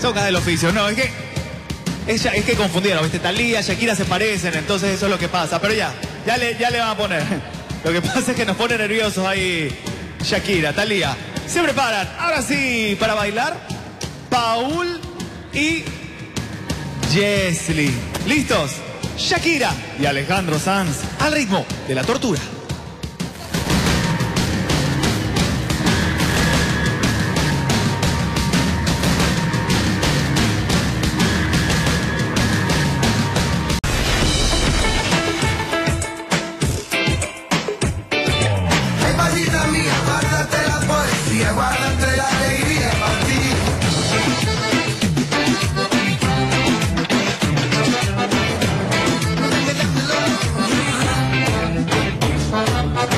Son cajas del oficio. No, es que. Es, es que confundieron, ¿viste? Talía, Shakira se parecen, entonces eso es lo que pasa. Pero ya, ya le, ya le van a poner. Lo que pasa es que nos pone nerviosos ahí Shakira, Talía. Se preparan. Ahora sí, para bailar, Paul y Jesly. ¿Listos? Shakira y Alejandro Sanz al ritmo de la tortura. Poesía, guárdate la alegría para ti.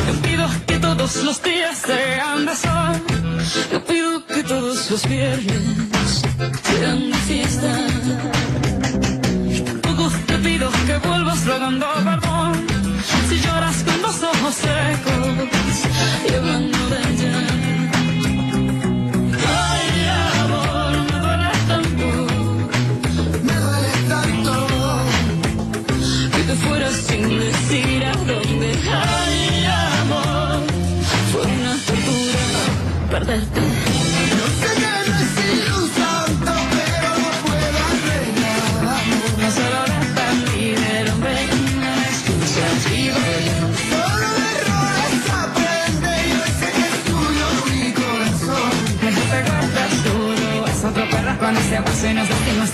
Yo pido que todos los días sean de sol. Yo pido que todos los viernes sean de fiesta. Tampoco te pido que vuelvas rogando perdón. Si lloras con los ojos secos abuso y nos vestimos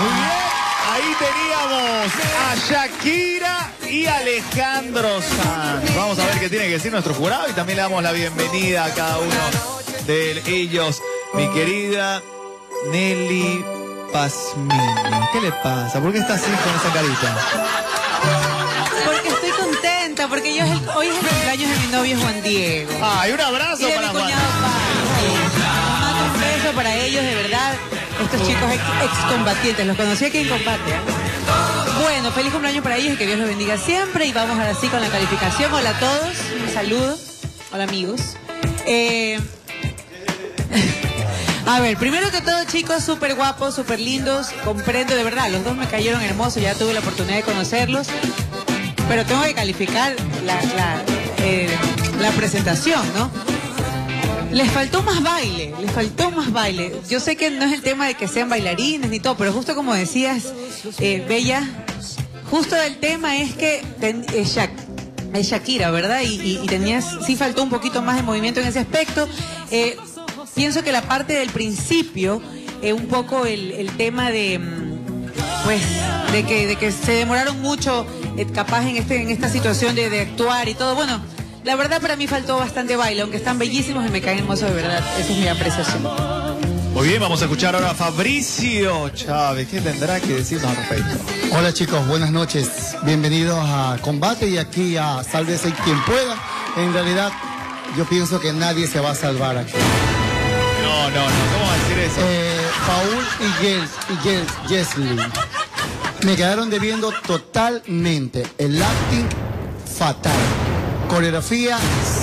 Muy bien, ahí teníamos a Shakira y Alejandro Sanz. Vamos a ver qué tiene que decir nuestro jurado y también le damos la bienvenida a cada uno de ellos. Mi querida Nelly Pazmiño. ¿Qué le pasa? ¿Por qué está así con esa carita? Porque estoy contenta, porque yo es el- hoy es el cumpleaños de mi novio Juan Diego. ¡Ay, un Y abrazo de mi para Juan! cuñado Pablo. Mando un beso para ellos, de verdad. Estos chicos ex- excombatientes, los conocí aquí en combate. ¿eh? Bueno, feliz cumpleaños para ellos y que Dios los bendiga siempre. Y vamos ahora sí con la calificación. Hola a todos, un saludo. Hola amigos. Eh, A ver, primero que todo, chicos, súper guapos, súper lindos. Comprendo, de verdad, los dos me cayeron hermosos. Ya tuve la oportunidad de conocerlos. Pero tengo que calificar la, la, eh, la presentación, ¿no? Les faltó más baile, les faltó más baile. Yo sé que no es el tema de que sean bailarines ni todo, pero justo como decías, eh, Bella, justo el tema es que ten- eh, Shak- es Shakira, ¿verdad? Y, tenías, sí faltó un poquito más de movimiento en ese aspecto. Eh, pienso que la parte del principio, eh, un poco el, tema de, mm, pues, de que, de que se demoraron mucho, eh, capaz en este, en esta situación de, de actuar y todo. Bueno, la verdad para mí faltó bastante baile, aunque están bellísimos y me caen hermosos de verdad. Esa es mi apreciación. Muy bien, vamos a escuchar ahora a Fabricio Chávez. ¿Qué tendrá que decirnos al respecto? Hola chicos, buenas noches. Bienvenidos a Combate y aquí a Sálvese quien pueda. En realidad, yo pienso que nadie se va a salvar aquí. No, no, no, ¿cómo va a decir eso? Eh, Paul y Jels, y Jels, Jesly me quedaron debiendo totalmente. El acting fatal. Coreografía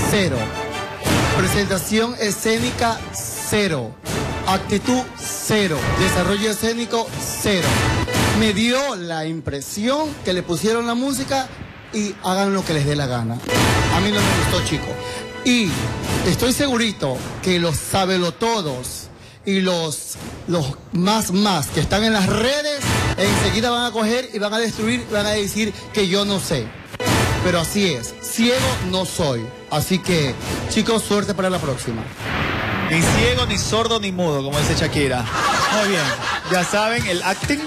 cero. Presentación escénica cero. Actitud cero. Desarrollo escénico cero. Me dio la impresión que le pusieron la música y hagan lo que les dé la gana. A mí no me gustó, chico. Y estoy segurito que los sabelotodos y los, los más más que están en las redes enseguida van a coger y van a destruir van a decir que yo no sé. Pero así es, ciego no soy. Así que, chicos, suerte para la próxima. Ni ciego, ni sordo, ni mudo, como dice Shakira. Muy bien, ya saben, el acting.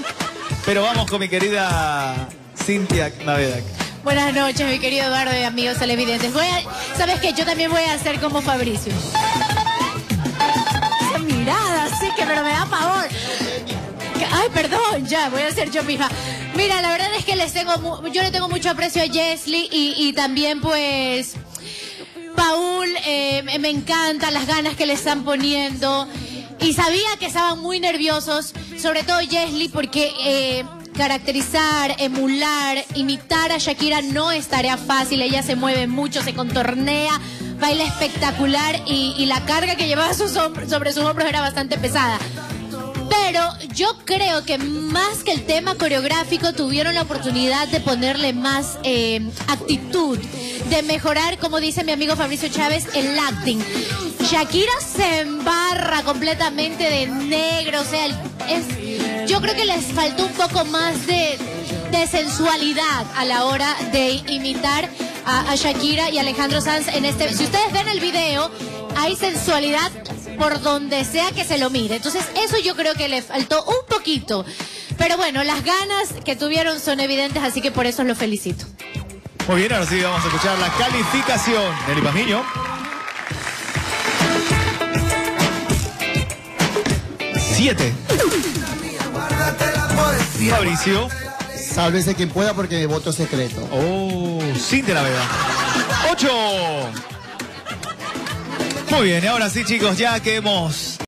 Pero vamos con mi querida Cintia Navedac. Buenas noches, mi querido Eduardo y amigos televidentes. Voy a, ¿Sabes qué? Yo también voy a hacer como Fabricio. Esa mirada, sí que pero me da favor. Ay, perdón, ya, voy a ser yo misma. Mira, la verdad que les tengo, yo le tengo mucho aprecio a Jesly y, también pues Paul, eh, me- encanta las ganas que le están poniendo. Y sabía que estaban muy nerviosos, sobre todo Jesly, porque eh, caracterizar, emular, imitar a Shakira no es tarea fácil. Ella se mueve mucho, se contornea, baila espectacular y, la carga que llevaba sus sobre sus hombros era bastante pesada. Pero yo creo que más que el tema coreográfico tuvieron la oportunidad de ponerle más eh, actitud, de mejorar, como dice mi amigo Fabricio Chávez, el acting. Shakira se embarra completamente de negro, o sea, yo creo que les faltó un poco más de, de sensualidad a la hora de imitar a, a Shakira y Alejandro Sanz en este. Si ustedes ven el video, hay sensualidad por donde sea que se lo mire. Entonces, eso yo creo que le faltó un poquito. Pero bueno, las ganas que tuvieron son evidentes, así que por eso los felicito. Muy bien, ahora sí vamos a escuchar la calificación del Pazmiño. Siete. Fabricio. Sálvese quien pueda porque mi voto es secreto. Oh, Cintia Naveda. Ocho. Muy bien, y ahora sí, chicos, ya que hemos